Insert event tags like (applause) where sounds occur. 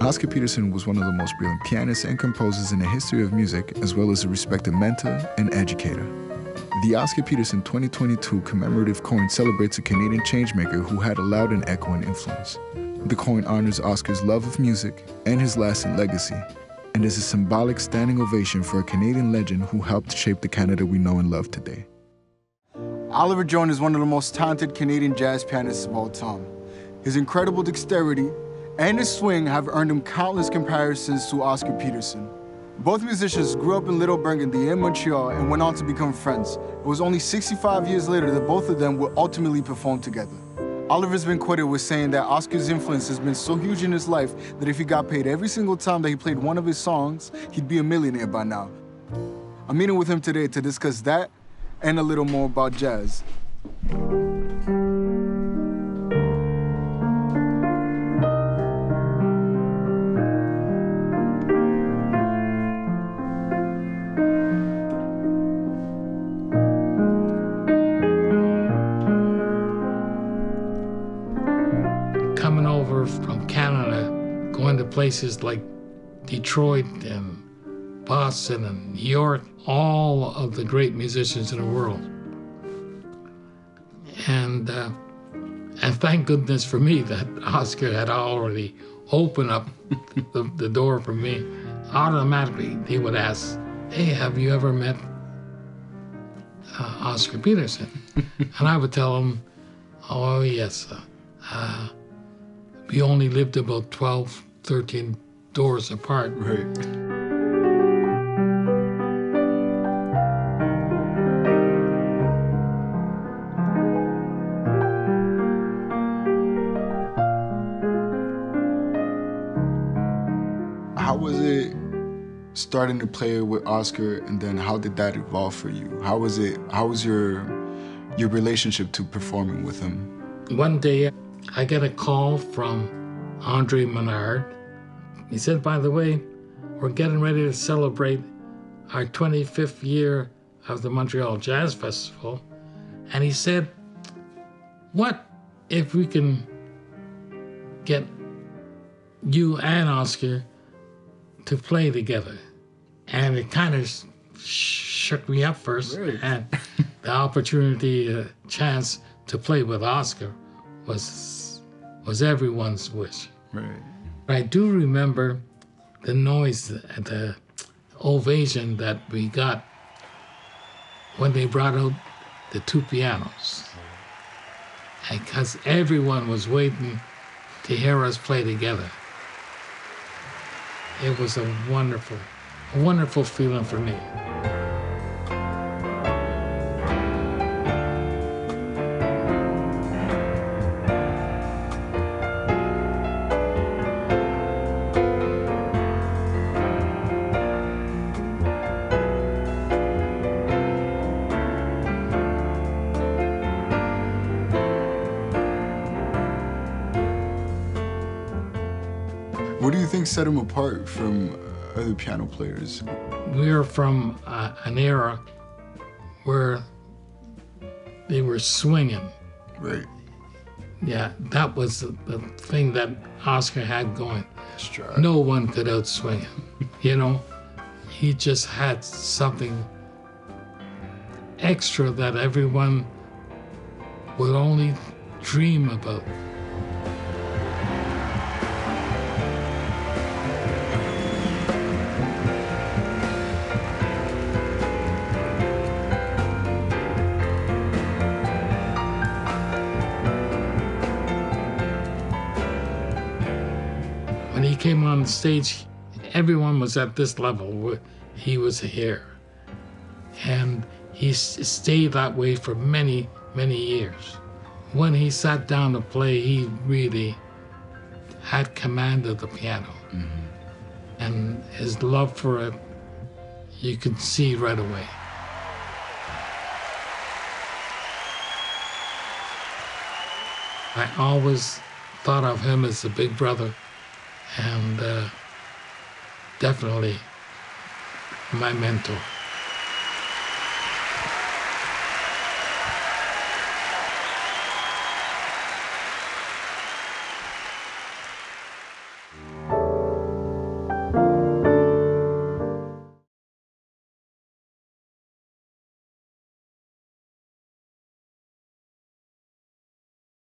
Oscar Peterson was one of the most brilliant pianists and composers in the history of music, as well as a respected mentor and educator. The Oscar Peterson 2022 commemorative coin celebrates a Canadian changemaker who had a loud and echoing influence. The coin honors Oscar's love of music and his lasting legacy, and is a symbolic standing ovation for a Canadian legend who helped shape the Canada we know and love today. Oliver Jones is one of the most talented Canadian jazz pianists of all time. His incredible dexterity and his swing have earned him countless comparisons to Oscar Peterson. Both musicians grew up in Little Burgundy in Montreal and went on to become friends. It was only 65 years later that both of them would ultimately perform together. Oliver's been quoted with saying that Oscar's influence has been so huge in his life that if he got paid every single time that he played one of his songs, he'd be a millionaire by now. I'm meeting with him today to discuss that and a little more about jazz. Places like Detroit and Boston and New York, all of the great musicians in the world. And uh, and thank goodness for me that (laughs) Oscar had already opened up (laughs) the, the door for me. Automatically, he would ask, "Hey, have you ever met uh, Oscar Peterson?" (laughs) and I would tell him, "Oh yes." Uh, uh, we only lived about 12, 13 doors apart. Right. How was it starting to play with Oscar and then how did that evolve for you? How was it how was your your relationship to performing with him? One day, I get a call from Andre Menard. He said, by the way, we're getting ready to celebrate our 25th year of the Montreal Jazz Festival. And he said, what if we can get you and Oscar to play together? And it kind of shook me up first. Right. And the opportunity, uh, chance to play with Oscar was was everyone's wish. Right. But I do remember the noise, and the ovation that we got when they brought out the two pianos. Because everyone was waiting to hear us play together. It was a wonderful, wonderful feeling for me. What do you think set him apart from uh, other piano players? We're from uh, an era where they were swinging. Right. Yeah, that was the, the thing that Oscar had going. No one could outswing him. You know, he just had something extra that everyone would only dream about. When he came on stage, everyone was at this level. He was here. And he stayed that way for many, many years. When he sat down to play, he really had command of the piano. Mm-hmm. And his love for it, you could see right away. I always thought of him as a big brother and uh, definitely my mentor.